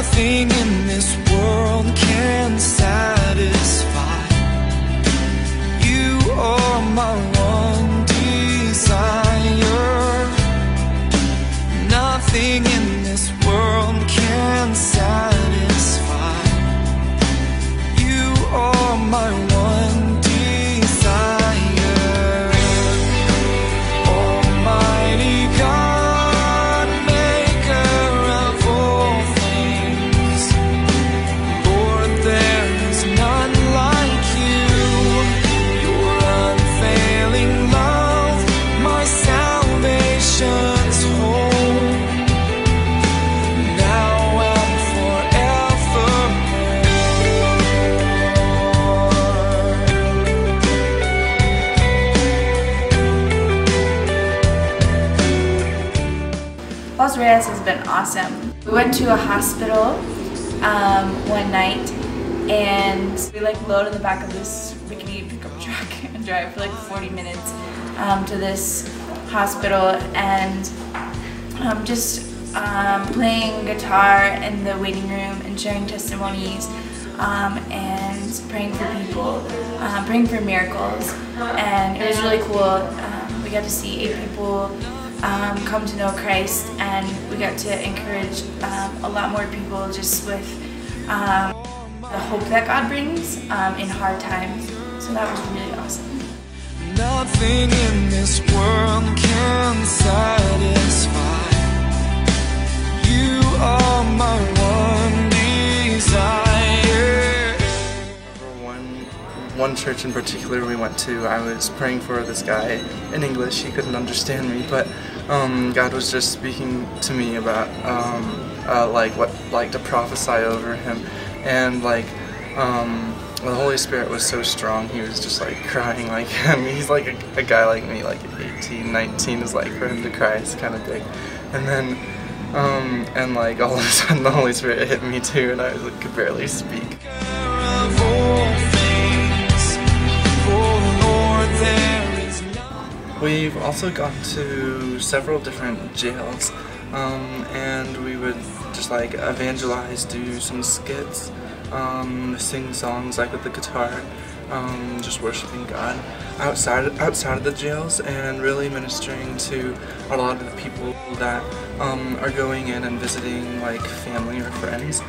Nothing in this world can satisfy. You are my one desire. Nothing in Los Reyes has been awesome. We went to a hospital um, one night and we like load in the back of this rickety pickup truck and drive for like 40 minutes um, to this hospital and um, just um, playing guitar in the waiting room and sharing testimonies um, and praying for people, um, praying for miracles. And it was really cool. We got to see eight people um, come to know Christ and we got to encourage um, a lot more people just with um, the hope that God brings um, in hard times. So that was really awesome. Nothing in this world can. One church in particular we went to, I was praying for this guy in English. He couldn't understand me, but um, God was just speaking to me about um, uh, like what like to prophesy over him, and like um, the Holy Spirit was so strong. He was just like crying like him. He's like a, a guy like me, like 18, 19 is like for him to cry is kind of big, and then. Um, and like all of a sudden the Holy Spirit hit me too and I like, could barely speak. We've also gone to several different jails, um, and we would just like evangelize, do some skits, um, sing songs like with the guitar, um, just worshiping God outside outside of the jails, and really ministering to a lot of the people that um, are going in and visiting like family or friends,